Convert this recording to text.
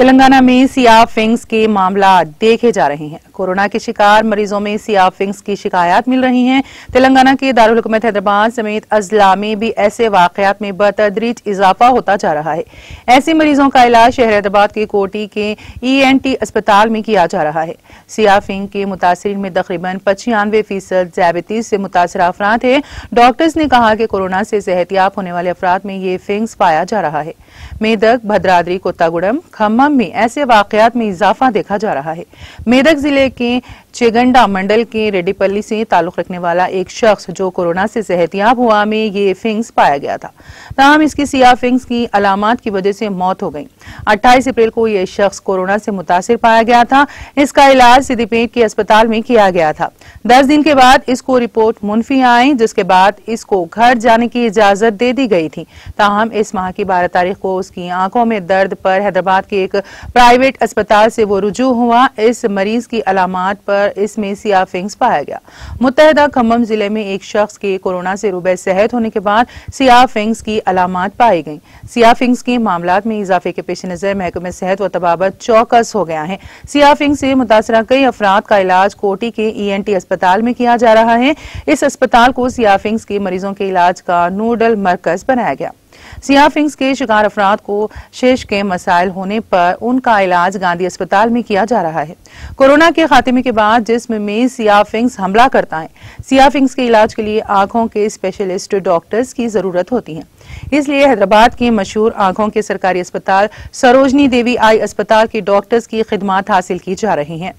तेलंगाना में सिया सियाफिंग्स के मामला देखे जा रहे हैं। कोरोना के शिकार मरीजों में सियाफिंग्स की शिकायत मिल रही हैं। तेलंगाना के दारुलकूमत हैदराबाद समेत अजला में भी ऐसे वाकयात में बतदरीज इजाफा होता जा रहा है। ऐसे मरीजों का इलाज शहर हैदराबाद के कोटी के ईएनटी अस्पताल में किया जा रहा है। सियाफिंग के मुतासरी में तकरीबन पचानवे फ़ीसद जैबतीस से मुतासर अफराद है। डॉक्टर्स ने कहा कि कोरोना से सेहतियाब होने वाले अफराद में ये फिंग्स पाया जा रहा है। मेदक, भद्रादरी कोतागुड़म खम्मम में ऐसे वाकयात में इजाफा देखा जा रहा है। मेदक ज़िले के चेगंडा मंडल के रेड्डीपल्ली से ताल्लुक रखने वाला एक शख्स जो कोरोना से सेहतियाब हुआ में ये फिंग्स पाया गया था। तमाम इसकी सिया फिंग्स की अलामत की वजह से मौत हो गई। 28 अप्रैल को यह शख्स कोरोना से मुतासर पाया गया था। इसका इलाज सिद्दीपेट के अस्पताल में किया गया था। दस दिन के बाद इसको रिपोर्ट मुनफी आई, जिसके बाद इसको घर जाने की इजाज़त दे दी गई थी। ताहम इस माह की बारह तारीख को उसकी आँखों में दर्द पर हैदराबाद के एक प्राइवेट अस्पताल से वो रुजू हुआ। इस मरीज़ की अलामत पर इसमें सियाफिंग्स पाया गया। मुतहदा खम्मम ज़िले में एक शख्स के कोरोना से रुबे सेहत होने के बाद सियाफिंग्स की अलामत पाई गई। सियाफिंग्स के मामला में इजाफे के पेश नज़र महकमे सेहत व तबाबत चौकस हो गया है। सियाफिंग से मुतासर कई अफराद का इलाज कोटी के ई एन टी अस्पताल में किया जा रहा है। इस अस्पताल को सियाफिंग्स के मरीजों के इलाज का नोडल मरकज बनाया गया। सियाफिंग्स के शिकार अफराद को शेष के मसाइल होने पर उनका इलाज गांधी अस्पताल में किया जा रहा है। कोरोना के खात्मे के बाद जिसम में सियाफिंग्स हमला करता है। सियाफिंग्स के इलाज के लिए आँखों के स्पेशलिस्ट डॉक्टर्स की ज़रूरत होती है। इसलिए हैदराबाद के मशहूर आँखों के सरकारी अस्पताल सरोजनी देवी आई अस्पताल के डॉक्टर्स की खिदमत हासिल की जा रही हैं।